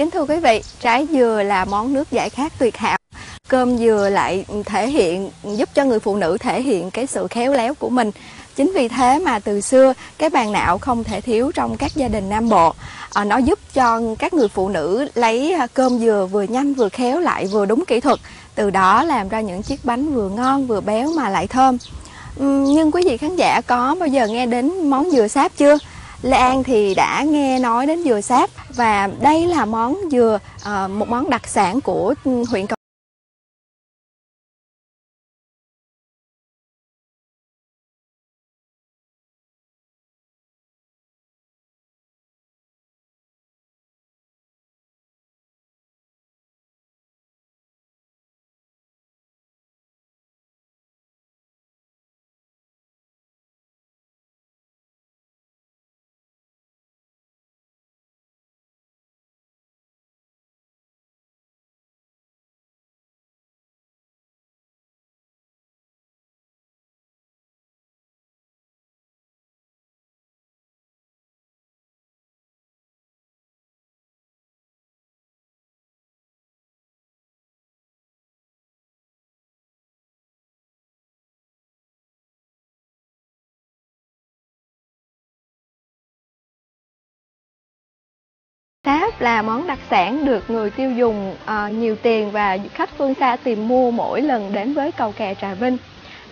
Kính thưa quý vị, trái dừa là món nước giải khát tuyệt hảo. Cơm dừa lại thể hiện giúp cho người phụ nữ thể hiện cái sự khéo léo của mình. Chính vì thế mà từ xưa cái bàn nạo không thể thiếu trong các gia đình Nam Bộ. À, nó giúp cho các người phụ nữ lấy à, cơm dừa vừa nhanh vừa khéo lại vừa đúng kỹ thuật. Từ đó làm ra những chiếc bánh vừa ngon vừa béo mà lại thơm. nhưng quý vị khán giả có bao giờ nghe đến món dừa sáp chưa? Lê An thì đã nghe nói đến dừa sáp và đây là món dừa ờ, một món đặc sản của ừ, huyện Táp là món đặc sản được người tiêu dùng uh, nhiều tiền và khách phương xa tìm mua mỗi lần đến với cầu kè Trà Vinh.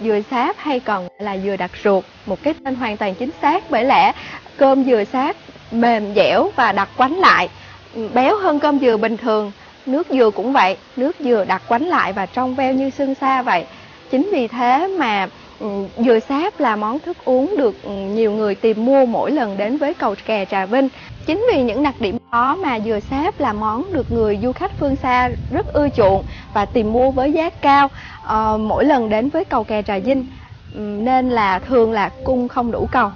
Dừa sáp hay còn là dừa đặc ruột, một cái tên hoàn toàn chính xác bởi lẽ cơm dừa sáp mềm dẻo và đặc quánh lại, ừ, béo hơn cơm dừa bình thường. Nước dừa cũng vậy, nước dừa đặc quánh lại và trong veo như sương sa vậy. Chính vì thế mà Ừ, dừa sáp là món thức uống được nhiều người tìm mua mỗi lần đến với cầu kè Trà Vinh. Chính vì những đặc điểm đó mà dừa sáp là món được người du khách phương xa rất ưa chuộng và tìm mua với giá cao ờ, mỗi lần đến với cầu kè Trà Vinh. Ừ, nên là thường là cung không đủ cầu.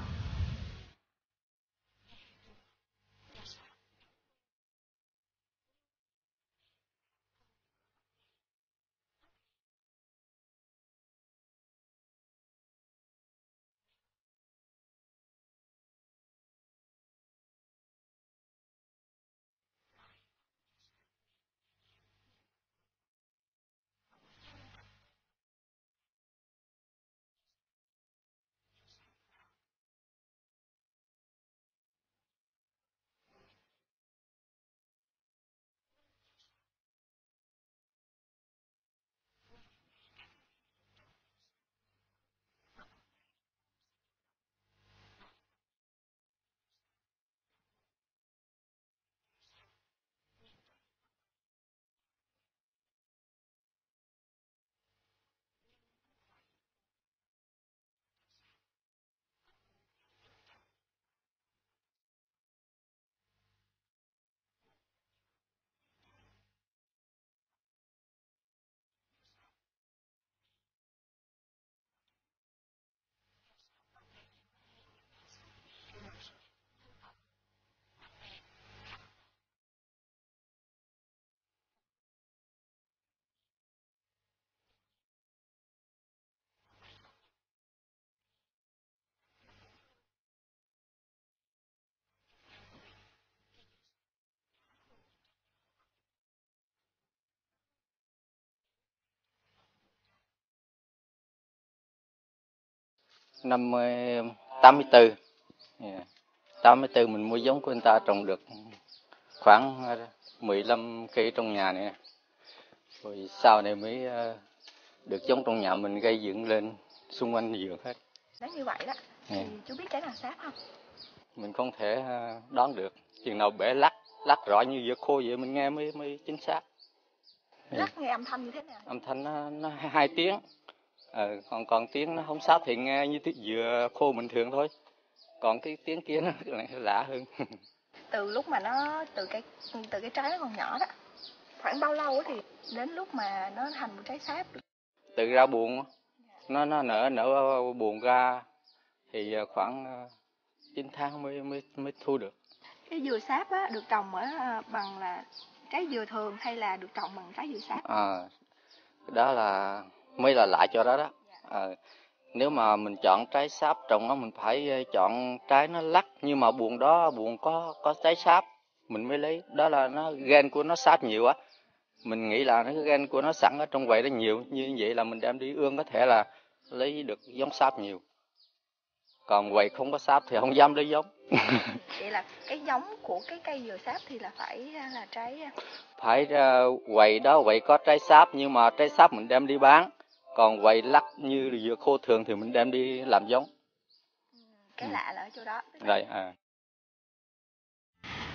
Năm 84 yeah. 84 mình mua giống của anh ta trồng được khoảng 15 cây trong nhà này rồi sau này mới ờ, được giống trong nhà mình gây dựng lên xung quanh vườn hết. Nếu như vậy đó thì yeah. chú biết cái nào sáp không? Mình không thể ờ, đoán được. Chừng nào bể lắc lắc rõ như giờ khô vậy mình nghe mới mới chính xác. Lắc nghe âm thanh như thế nào? Âm thanh nó, nó hai tiếng ờ, còn còn tiếng nó không sát thì nghe như tiếng dừa khô bình thường thôi. Còn cái tiếng kia nó lại lạ hơn. Từ lúc mà nó từ cái từ cái trái nó còn nhỏ đó khoảng bao lâu thì đến lúc mà nó thành một trái sáp? Từ ra buồn nó nó nở nở buồn ra thì khoảng 9 tháng mới mới mới thu được. Cái dừa sáp á được trồng ở à, bằng là trái dừa thường hay là được trồng bằng trái dừa sáp? À đó là mới là lại cho đó đó. À, nếu mà mình chọn trái sáp trồng nó mình phải ờ, chọn trái nó lắc nhưng mà buồn đó buồn có có trái sáp mình mới lấy. Đó là nó gen của nó sáp nhiều á. Mình nghĩ là cái gen của nó sẵn ở trong vậy đó nhiều. Như vậy là mình đem đi ương có thể là lấy được giống sáp nhiều. Còn vậy không có sáp thì không dám lấy giống. Vậy là cái giống của cái cây dừa sáp thì là phải là trái phải uh, quầy đó vậy có trái sáp nhưng mà trái sáp mình đem đi bán còn quầy lắc như dừa khô thường thì mình đem đi làm giống. Cái ừ. lạ là ở chỗ đó. Rồi à.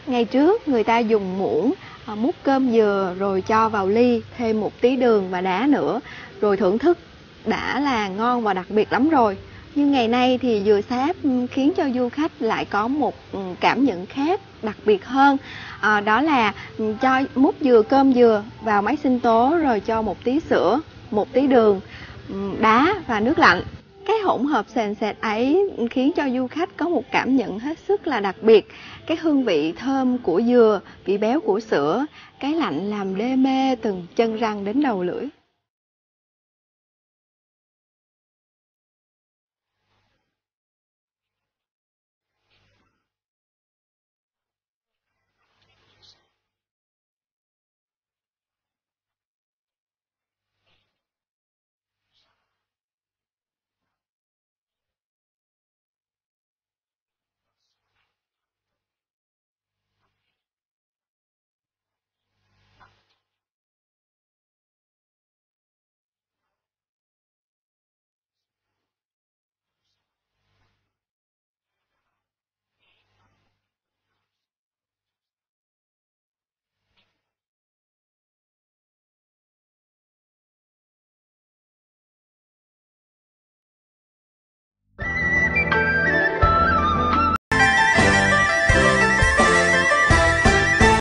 Ngày trước người ta dùng muỗng à, múc cơm dừa rồi cho vào ly thêm một tí đường và đá nữa. Rồi thưởng thức đã là ngon và đặc biệt lắm rồi. Nhưng ngày nay thì dừa sáp khiến cho du khách lại có một ừ, cảm nhận khác đặc biệt hơn. À, đó là cho múc dừa cơm dừa vào máy sinh tố rồi cho một tí sữa một tí đường ừ, đá và nước lạnh. Cái hỗn hợp sền sệt ấy khiến cho du khách có một cảm nhận hết sức là đặc biệt. Cái hương vị thơm của dừa, vị béo của sữa, cái lạnh làm đê mê từng chân răng đến đầu lưỡi.